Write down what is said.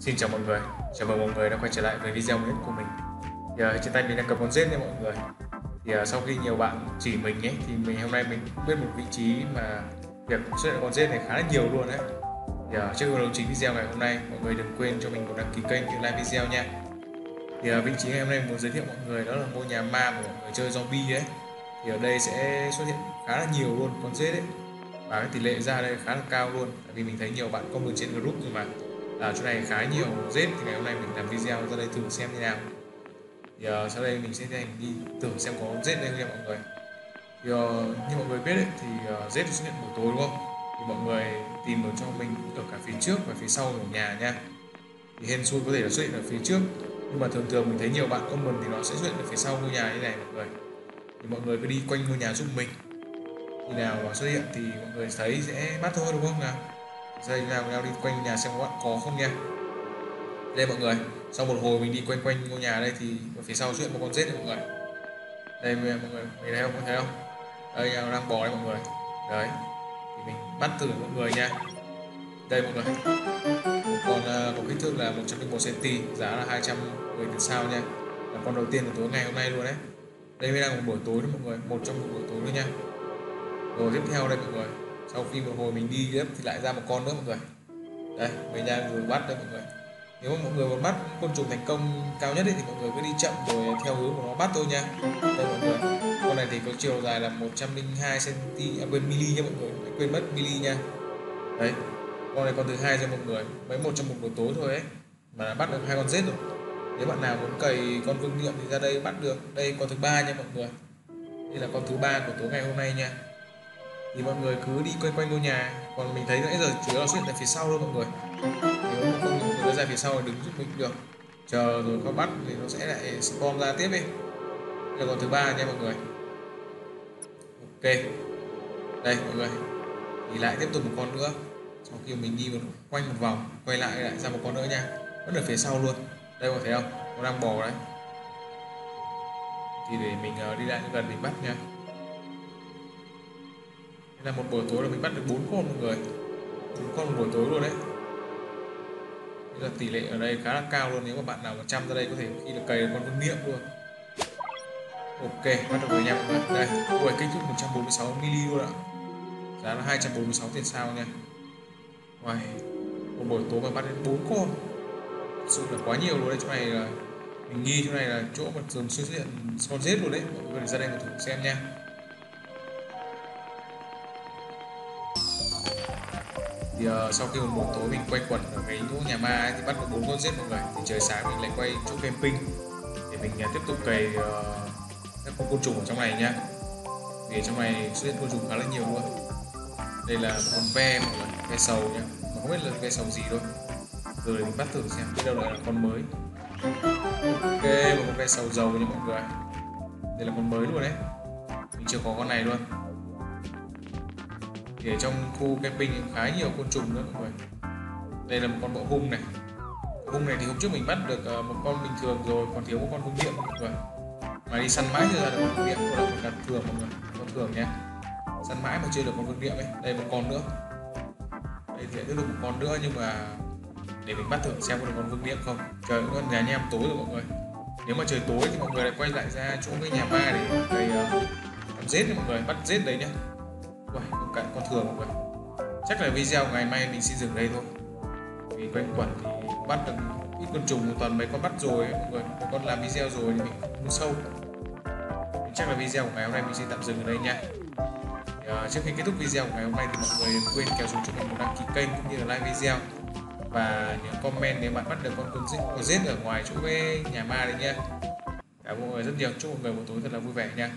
Xin chào mọi người, chào mừng mọi người đã quay trở lại với video mới nhất của mình. Thì, uh, Trên tay mình đang cầm con rết nha mọi người. Thì uh, sau khi nhiều bạn chỉ mình ấy thì mình hôm nay mình biết một vị trí mà việc xuất hiện con rết này khá là nhiều luôn đấy thì uh, trước khi đầu chính video ngày hôm nay mọi người đừng quên cho mình một đăng ký kênh và like video nha. Thì uh, vị trí ngày hôm nay muốn giới thiệu mọi người đó là ngôi nhà ma của mọi người chơi zombie ấy. Thì ở đây sẽ xuất hiện khá là nhiều luôn con rết ấy. Và cái tỷ lệ ra đây khá là cao luôn tại vì mình thấy nhiều bạn comment trên group rồi mà ở chỗ này khá nhiều rết thì ngày hôm nay mình làm video ra đây thử xem như nào. Thì uh, sau đây mình sẽ hành đi thử xem có rết đây không nha mọi người. Thì uh, như mọi người biết ấy, thì ờ, uh, rết xuất hiện buổi tối đúng không? Thì mọi người tìm được cho mình ở cả phía trước và phía sau của nhà nha. Thì hên xui có thể là xuất hiện ở phía trước nhưng mà thường thường mình thấy nhiều bạn comment thì nó sẽ xuất hiện ở phía sau ngôi nhà như này mọi người. Thì mọi người cứ đi quanh ngôi nhà giúp mình. Khi nào mà xuất hiện thì mọi người thấy sẽ bắt thôi đúng không nào? Đây nào nhau đi quanh nhà xem các bạn có không nha. Đây mọi người sau một hồi mình đi quanh quanh ngôi nhà đây thì ở phía sau xuất một con rết này mọi người. Đây mọi người mình thấy không? Có thấy không? Đây nào đang bò đây mọi người. Đấy thì mình bắt thử mọi người nha. Đây mọi người một con uh, có kích thước là 101 cm giá là 210 tiền sao nha. Là con đầu tiên của tối ngày hôm nay luôn đấy. Đây mới đang một buổi tối đó mọi người một trong một buổi tối nữa nha. Rồi tiếp theo đây mọi người sau khi một hồi mình đi tiếp thì lại ra một con nữa mọi người. Đây mình đang vừa bắt đây mọi người. Nếu mà mọi người muốn bắt côn trùng thành công cao nhất ấy, thì mọi người cứ đi chậm rồi theo hướng của nó bắt thôi nha. Đây mọi người con này thì có chiều dài là 102 cm à, quên mili nha mọi người quên mất mili nha. Đấy con này con thứ hai cho mọi người mấy một trong một buổi tối thôi ấy mà đã bắt được hai con rết rồi. Nếu bạn nào muốn cày con vương niệm thì ra đây bắt được. Đây con thứ ba nha mọi người. Đây là con thứ ba của tối ngày hôm nay nha thì mọi người cứ đi quanh quanh ngôi nhà. Còn mình thấy nãy giờ chủ yếu là xuất hiện tại phía sau thôi mọi người. Nếu mà không mọi người ra phía sau thì đứng giúp mình được. Chờ rồi có bắt thì nó sẽ lại spawn ra tiếp đi. Đây là con thứ ba nha mọi người. Ok. Đây mọi người. Thì lại tiếp tục một con nữa. Sau khi mình đi một quanh một vòng, quay lại lại ra một con nữa nha. Vẫn ở phía sau luôn. Đây mọi người thấy không? Nó đang bò đấy. Thì để mình ờ, đi lại gần mình bắt nha là một buổi tối là mình bắt được bốn con mọi người. Bốn con một buổi tối luôn đấy. Bây giờ tỷ lệ ở đây khá là cao luôn. Nếu mà bạn nào mà chăm ra đây có thể khi là cày được con vương niệm luôn. Ok, bắt được với nhau mọi người đây buổi kích thước 146 mm luôn ạ. Giá là 246 tiền sao nha. Ngoài một buổi tối mà bắt đến bốn con. Thật sự là quá nhiều luôn đấy. Chỗ này là, mình nghi chỗ này là chỗ mà thường xuất hiện con rết luôn đấy. Mọi người ra đây mà thử xem nha. Thì uh, sau khi một buổi tối mình quay quần ở cái chỗ nhà ma ấy, thì bắt được bốn con rết mọi người. Thì trời sáng mình lại quay chỗ camping. Để mình uh, tiếp tục cày uh, các con côn trùng ở trong này nhá. Vì trong này xuất hiện côn trùng khá là nhiều luôn. Đây là một con ve một người ve sầu nhá. Mà không biết là ve sầu gì thôi. Rồi mình bắt thử xem biết đâu là con mới. Ok một con ve sầu dầu nha mọi người đây là con mới luôn đấy. Mình chưa có con này luôn thì ở trong khu camping khá nhiều côn trùng nữa mọi người. Đây là một con bọ hung này. Hung này thì hôm trước mình bắt được ờ, một con bình thường rồi còn thiếu một con hung điện mọi người. Mà đi săn mãi chưa ra được con hung điện là con đặt thường mọi người. Con thường nhé săn mãi mà chưa được con hung điện ấy. Đây một con nữa. Đây thì tiếp tục một con nữa nhưng mà để mình bắt thử xem có được con vương điện không. Trời con nhà em tối rồi mọi người. Nếu mà trời tối thì mọi người lại quay lại ra chỗ cái nhà ma để cày uh, ờ, rết mọi người. Bắt rết đấy nhá. Uầy, một con thường rồi chắc là video ngày mai mình xin dừng đây thôi. Vì quanh quẩn thì bắt được ít con trùng một tuần mấy con bắt rồi ấy, mọi người. Mấy con làm video rồi thì mình không sâu. Thì chắc là video của ngày hôm nay mình xin tạm dừng ở đây nha. Thì, uh, trước khi kết thúc video của ngày hôm nay thì mọi người đừng quên kéo xuống cho mình một đăng ký kênh cũng như là like video. Và những comment nếu bạn bắt được con côn giết con giết ở ngoài chỗ cái nhà ma đấy nhé cảm ơn mọi người rất nhiều. Chúc mọi người một tối thật là vui vẻ nha.